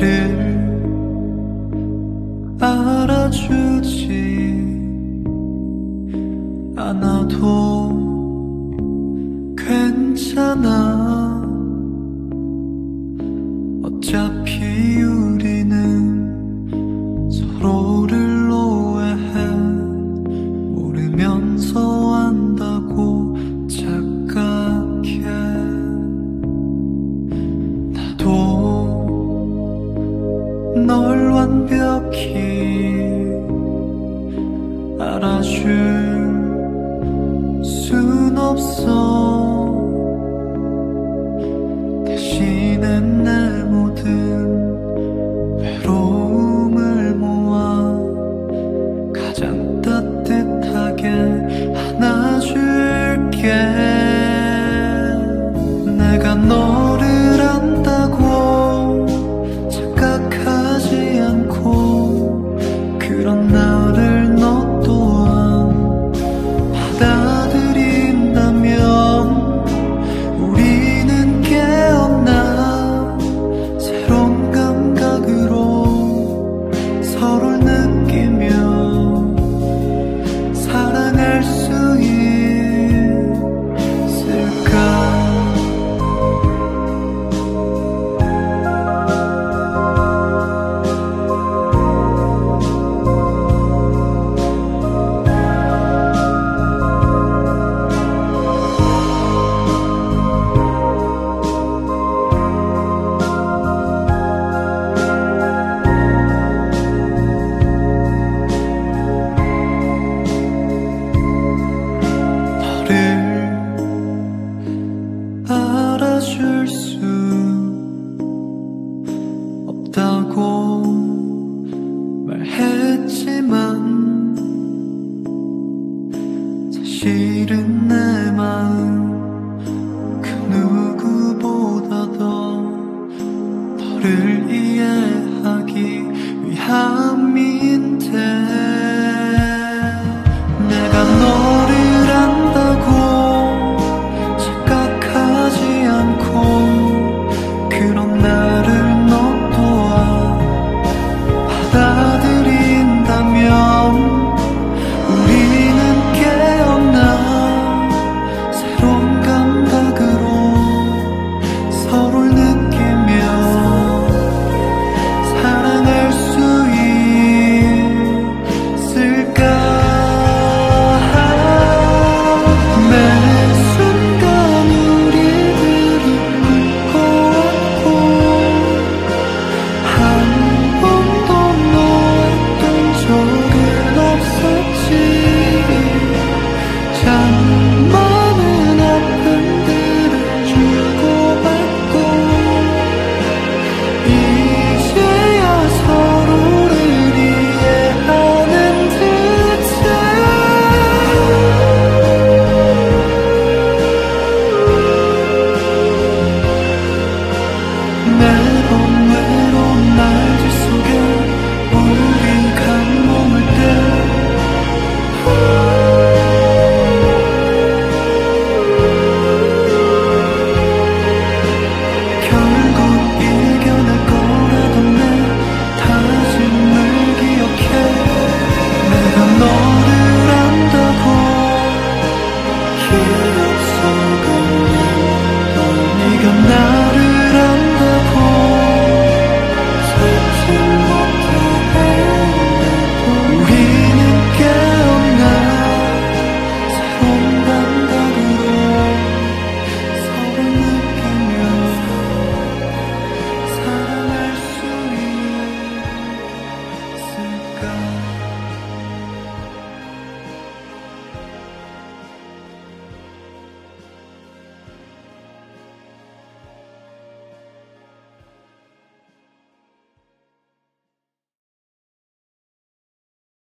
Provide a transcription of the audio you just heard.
나를 알아주지 않아도 괜찮아. 어차피 널 완벽히 알아줄 순 없어.